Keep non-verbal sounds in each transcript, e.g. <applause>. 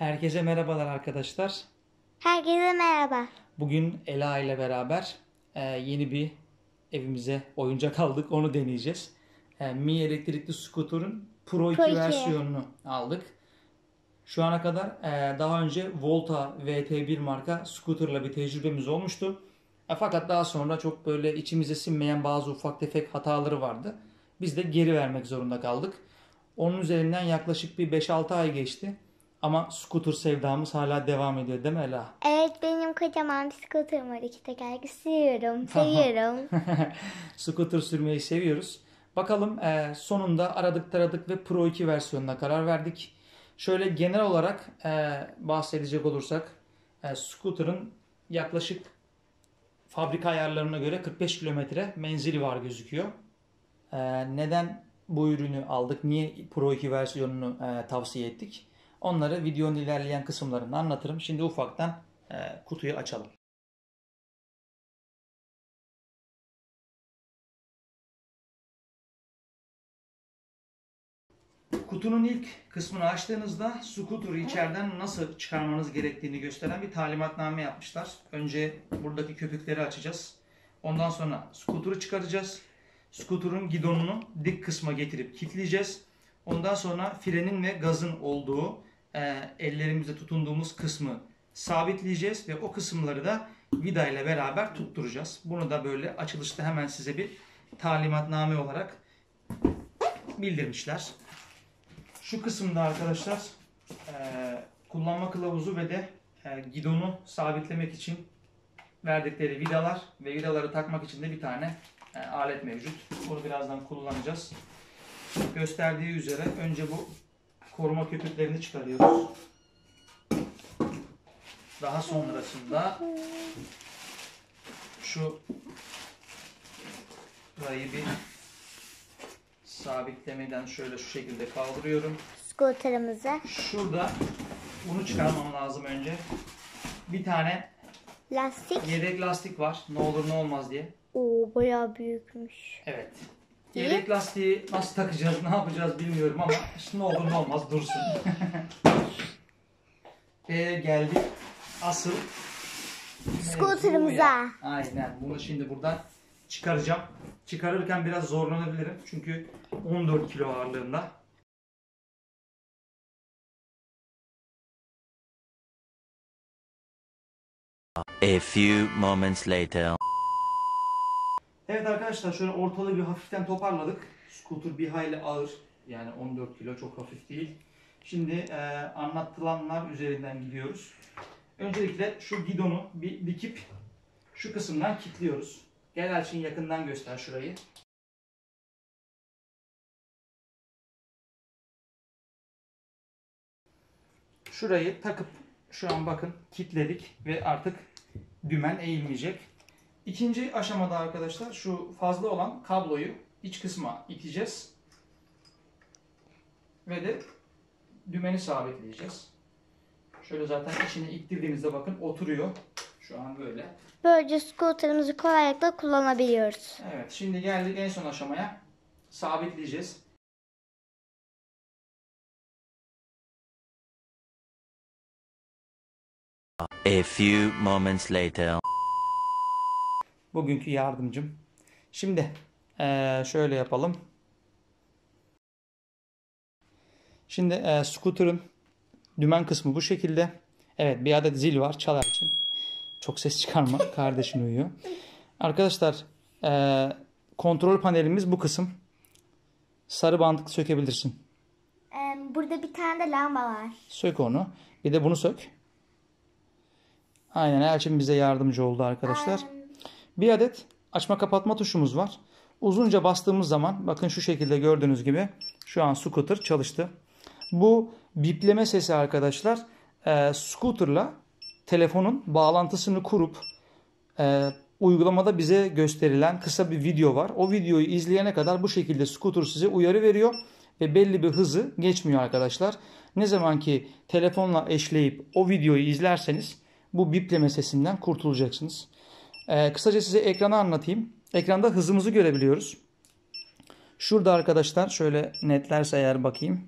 Herkese merhabalar arkadaşlar. Herkese merhaba. Bugün Ela ile beraber e, yeni bir evimize oyuncak aldık. Onu deneyeceğiz. E, Mi elektrikli scooter'ın Pro 2 Pro 2. versiyonunu aldık. Şu ana kadar e, daha önce Volta VT1 marka scooter'la bir tecrübemiz olmuştu. E, fakat daha sonra çok böyle içimize sinmeyen bazı ufak tefek hataları vardı. Biz de geri vermek zorunda kaldık. Onun üzerinden yaklaşık bir 5-6 ay geçti. Ama scooter sevdamız hala devam ediyor değil mi Ela? Evet benim kocaman bir skuterim var. iki tekerlekli sürüyorum. <laughs> Seviyorum. <laughs> scooter sürmeyi seviyoruz. Bakalım e, sonunda aradık taradık ve Pro 2 versiyonuna karar verdik. Şöyle genel olarak e, bahsedecek olursak e, scooter'ın yaklaşık fabrika ayarlarına göre 45 kilometre menzili var gözüküyor. E, neden bu ürünü aldık? Niye Pro 2 versiyonunu e, tavsiye ettik? Onları videonun ilerleyen kısımlarında anlatırım. Şimdi ufaktan e, kutuyu açalım. Kutunun ilk kısmını açtığınızda scooter'ı içeriden nasıl çıkarmanız gerektiğini gösteren bir talimatname yapmışlar. Önce buradaki köpükleri açacağız. Ondan sonra scooter'ı çıkaracağız. Scooter'ın gidonunu dik kısma getirip kilitleyeceğiz. Ondan sonra frenin ve gazın olduğu e, ellerimizle tutunduğumuz kısmı sabitleyeceğiz ve o kısımları da vida ile beraber tutturacağız. Bunu da böyle açılışta hemen size bir talimatname olarak bildirmişler. Şu kısımda arkadaşlar e, kullanma kılavuzu ve de e, gidonu sabitlemek için verdikleri vidalar ve vidaları takmak için de bir tane e, alet mevcut. Bunu birazdan kullanacağız. Gösterdiği üzere önce bu koruma köpüklerini çıkarıyoruz. Daha sonrasında şu burayı bir sabitlemeden şöyle şu şekilde kaldırıyorum. Skuterimize. Şurada bunu çıkarmam lazım önce. Bir tane Lastik. yedek lastik var. Ne olur ne olmaz diye. Oo bayağı büyükmüş. Evet. Yedek lastiği nasıl takacağız, ne yapacağız bilmiyorum ama işte ne olur ne olmaz dursun. <laughs> Ve geldik asıl Scooter'ımıza. mevzuya. Aynen. Bunu şimdi buradan çıkaracağım. Çıkarırken biraz zorlanabilirim. Çünkü 14 kilo ağırlığında. A few moments later. Evet arkadaşlar şöyle ortalığı bir hafiften toparladık. Scooter bir hayli ağır. Yani 14 kilo çok hafif değil. Şimdi e, anlatılanlar üzerinden gidiyoruz. Öncelikle şu gidonu bir dikip şu kısımdan kilitliyoruz. Gel Elçin yakından göster şurayı. Şurayı takıp şu an bakın kilitledik ve artık dümen eğilmeyecek. İkinci aşamada arkadaşlar şu fazla olan kabloyu iç kısma iteceğiz. Ve de dümeni sabitleyeceğiz. Şöyle zaten içine ittirdiğimizde bakın oturuyor. Şu an böyle. Böylece skuterimizi kolaylıkla kullanabiliyoruz. Evet şimdi geldik en son aşamaya. Sabitleyeceğiz. A few moments later. Bugünkü yardımcım. Şimdi eee, şöyle yapalım. Şimdi scooter'ın dümen kısmı bu şekilde. Evet bir adet zil var çalar için. Çok ses çıkarma <laughs> kardeşin uyuyor. Arkadaşlar eee, kontrol panelimiz bu kısım. Sarı bandık sökebilirsin. Burada bir tane de lamba var. Sök onu. Bir de bunu sök. Aynen Elçin bize yardımcı oldu arkadaşlar. Bir adet açma kapatma tuşumuz var. Uzunca bastığımız zaman bakın şu şekilde gördüğünüz gibi şu an scooter çalıştı. Bu bipleme sesi arkadaşlar e, scooterla telefonun bağlantısını kurup e, uygulamada bize gösterilen kısa bir video var. O videoyu izleyene kadar bu şekilde scooter size uyarı veriyor ve belli bir hızı geçmiyor arkadaşlar. Ne zaman ki telefonla eşleyip o videoyu izlerseniz bu bipleme sesinden kurtulacaksınız. Ee, kısaca size ekranı anlatayım. Ekranda hızımızı görebiliyoruz. Şurada arkadaşlar şöyle netlerse eğer bakayım.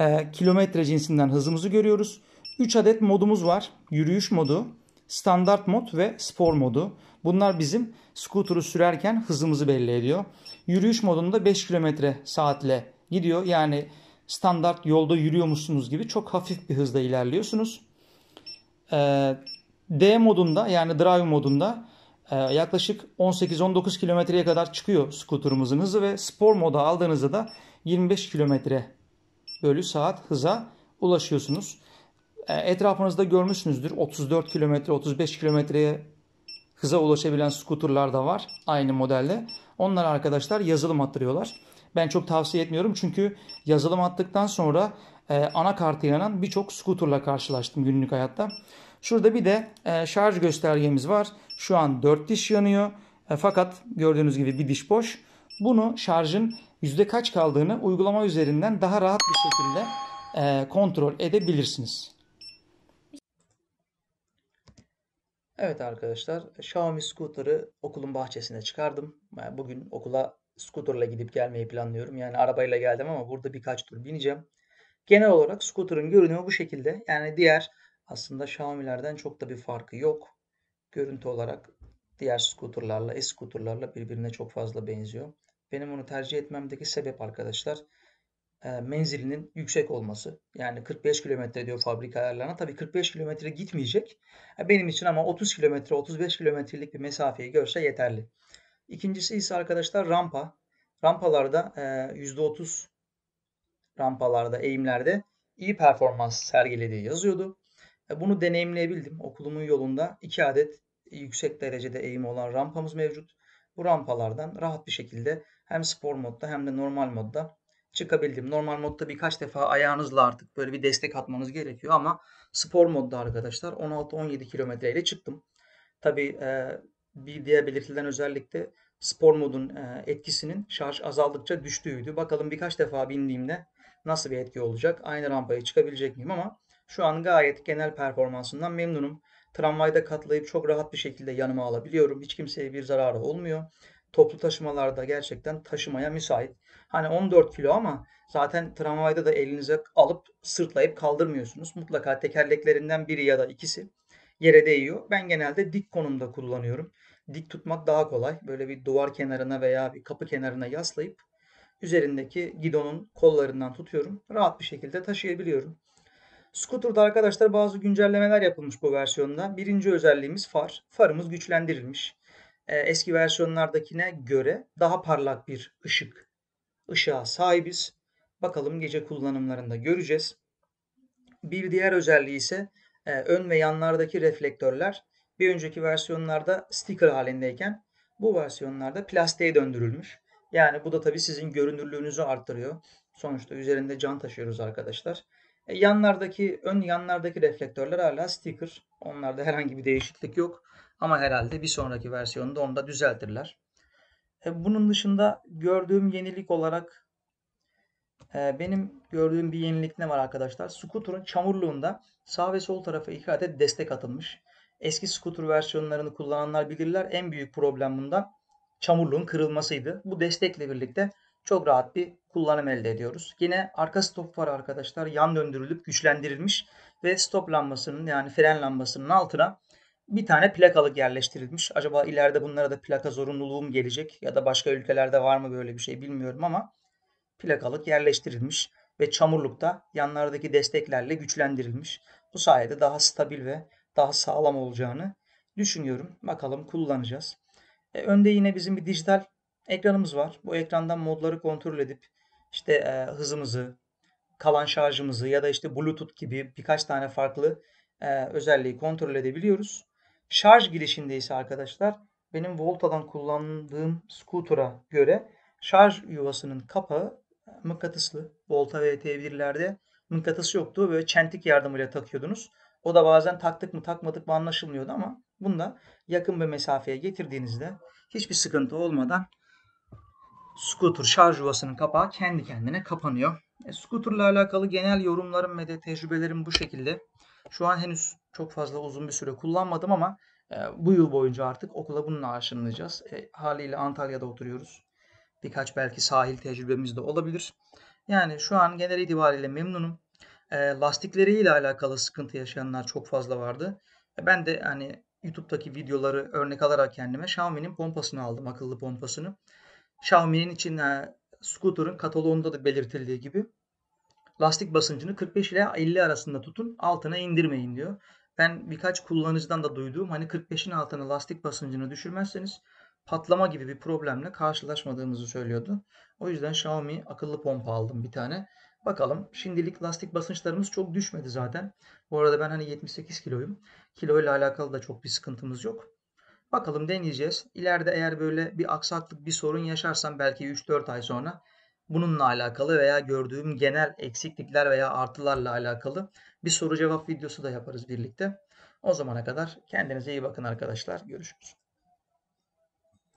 e, kilometre cinsinden hızımızı görüyoruz. 3 adet modumuz var. Yürüyüş modu, standart mod ve spor modu. Bunlar bizim skuturu sürerken hızımızı belli ediyor. Yürüyüş modunda 5 km saatle gidiyor. Yani standart yolda yürüyormuşsunuz gibi çok hafif bir hızda ilerliyorsunuz. Ee, D modunda yani drive modunda e, yaklaşık 18-19 kilometreye kadar çıkıyor skuterımızın hızı ve spor moda aldığınızda da 25 kilometre bölü saat hıza ulaşıyorsunuz. E, etrafınızda görmüşsünüzdür 34 kilometre 35 kilometreye hıza ulaşabilen skuterlar da var aynı modelde. Onlar arkadaşlar yazılım attırıyorlar. Ben çok tavsiye etmiyorum çünkü yazılım attıktan sonra e, anakartı yanan birçok skuterla karşılaştım günlük hayatta. Şurada bir de e, şarj göstergemiz var. Şu an 4 diş yanıyor. E, fakat gördüğünüz gibi bir diş boş. Bunu şarjın yüzde kaç kaldığını uygulama üzerinden daha rahat bir şekilde e, kontrol edebilirsiniz. Evet arkadaşlar Xiaomi scooter'ı okulun bahçesine çıkardım. Yani bugün okula scooter'la gidip gelmeyi planlıyorum. Yani arabayla geldim ama burada birkaç tur bineceğim. Genel olarak scooter'ın görünümü bu şekilde. Yani diğer aslında Xiaomi'lerden çok da bir farkı yok. Görüntü olarak diğer scooter'larla, e-scooter'larla birbirine çok fazla benziyor. Benim onu tercih etmemdeki sebep arkadaşlar e, menzilinin yüksek olması. Yani 45 kilometre diyor fabrika ayarlarına. Tabii 45 kilometre gitmeyecek. E, benim için ama 30 kilometre, 35 kilometrelik bir mesafeyi görse yeterli. İkincisi ise arkadaşlar rampa. Rampalarda %30 e, rampalarda, eğimlerde iyi performans sergilediği yazıyordu. Bunu deneyimleyebildim. Okulumun yolunda 2 adet yüksek derecede eğim olan rampamız mevcut. Bu rampalardan rahat bir şekilde hem spor modda hem de normal modda çıkabildim. Normal modda birkaç defa ayağınızla artık böyle bir destek atmanız gerekiyor ama spor modda arkadaşlar 16-17 kilometre ile çıktım. Tabi e, bir diğer belirtilen özellikle spor modun e, etkisinin şarj azaldıkça düştüğüydü. Bakalım birkaç defa bindiğimde nasıl bir etki olacak? Aynı rampaya çıkabilecek miyim ama şu an gayet genel performansından memnunum. Tramvayda katlayıp çok rahat bir şekilde yanıma alabiliyorum. Hiç kimseye bir zararı olmuyor. Toplu taşımalarda gerçekten taşımaya müsait. Hani 14 kilo ama zaten tramvayda da elinize alıp sırtlayıp kaldırmıyorsunuz. Mutlaka tekerleklerinden biri ya da ikisi yere değiyor. Ben genelde dik konumda kullanıyorum. Dik tutmak daha kolay. Böyle bir duvar kenarına veya bir kapı kenarına yaslayıp üzerindeki gidonun kollarından tutuyorum. Rahat bir şekilde taşıyabiliyorum. Scooter'da arkadaşlar bazı güncellemeler yapılmış bu versiyonda. Birinci özelliğimiz far. Farımız güçlendirilmiş. Ee, eski versiyonlardakine göre daha parlak bir ışık ışığa sahibiz. Bakalım gece kullanımlarında göreceğiz. Bir diğer özelliği ise e, ön ve yanlardaki reflektörler bir önceki versiyonlarda sticker halindeyken bu versiyonlarda plastiğe döndürülmüş. Yani bu da tabii sizin görünürlüğünüzü arttırıyor. Sonuçta üzerinde can taşıyoruz arkadaşlar. E, yanlardaki ön yanlardaki reflektörler hala sticker. Onlarda herhangi bir değişiklik yok. Ama herhalde bir sonraki versiyonda onu da düzeltirler. E, bunun dışında gördüğüm yenilik olarak e, benim gördüğüm bir yenilik ne var arkadaşlar? Scooter'ın çamurluğunda sağ ve sol tarafa iki adet destek atılmış. Eski scooter versiyonlarını kullananlar bilirler. En büyük problem bunda çamurluğun kırılmasıydı. Bu destekle birlikte çok rahat bir kullanım elde ediyoruz. Yine arka stop var arkadaşlar. Yan döndürülüp güçlendirilmiş ve stop lambasının yani fren lambasının altına bir tane plakalık yerleştirilmiş. Acaba ileride bunlara da plaka zorunluluğum gelecek ya da başka ülkelerde var mı böyle bir şey bilmiyorum ama plakalık yerleştirilmiş ve çamurlukta yanlardaki desteklerle güçlendirilmiş. Bu sayede daha stabil ve daha sağlam olacağını düşünüyorum. Bakalım kullanacağız. E, önde yine bizim bir dijital ekranımız var. Bu ekrandan modları kontrol edip işte e, hızımızı, kalan şarjımızı ya da işte Bluetooth gibi birkaç tane farklı e, özelliği kontrol edebiliyoruz. Şarj girişinde ise arkadaşlar benim Volta'dan kullandığım scooter'a göre şarj yuvasının kapağı mıknatıslı. Volta ve T1'lerde mıknatıs yoktu. Böyle çentik yardımıyla takıyordunuz. O da bazen taktık mı takmadık mı anlaşılmıyordu ama bunda yakın bir mesafeye getirdiğinizde hiçbir sıkıntı olmadan scooter şarj yuvasının kapağı kendi kendine kapanıyor. E, scooter'la alakalı genel yorumlarım ve de tecrübelerim bu şekilde. Şu an henüz çok fazla uzun bir süre kullanmadım ama e, bu yıl boyunca artık okula bununla aşınlayacağız. E, haliyle Antalya'da oturuyoruz. Birkaç belki sahil tecrübemiz de olabilir. Yani şu an genel itibariyle memnunum. E, lastikleriyle alakalı sıkıntı yaşayanlar çok fazla vardı. E, ben de hani YouTube'daki videoları örnek alarak kendime Xiaomi'nin pompasını aldım, akıllı pompasını. Xiaomi'nin için e, scooter'ın kataloğunda da belirtildiği gibi lastik basıncını 45 ile 50 arasında tutun, altına indirmeyin diyor. Ben birkaç kullanıcıdan da duyduğum hani 45'in altına lastik basıncını düşürmezseniz patlama gibi bir problemle karşılaşmadığımızı söylüyordu. O yüzden Xiaomi akıllı pompa aldım bir tane. Bakalım şimdilik lastik basınçlarımız çok düşmedi zaten. Bu arada ben hani 78 kiloyum. Kilo ile alakalı da çok bir sıkıntımız yok. Bakalım deneyeceğiz. İleride eğer böyle bir aksaklık, bir sorun yaşarsam belki 3-4 ay sonra bununla alakalı veya gördüğüm genel eksiklikler veya artılarla alakalı bir soru cevap videosu da yaparız birlikte. O zamana kadar kendinize iyi bakın arkadaşlar. Görüşürüz.